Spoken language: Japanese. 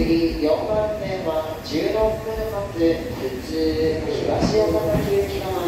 次4番線は16分発普通東大阪行きの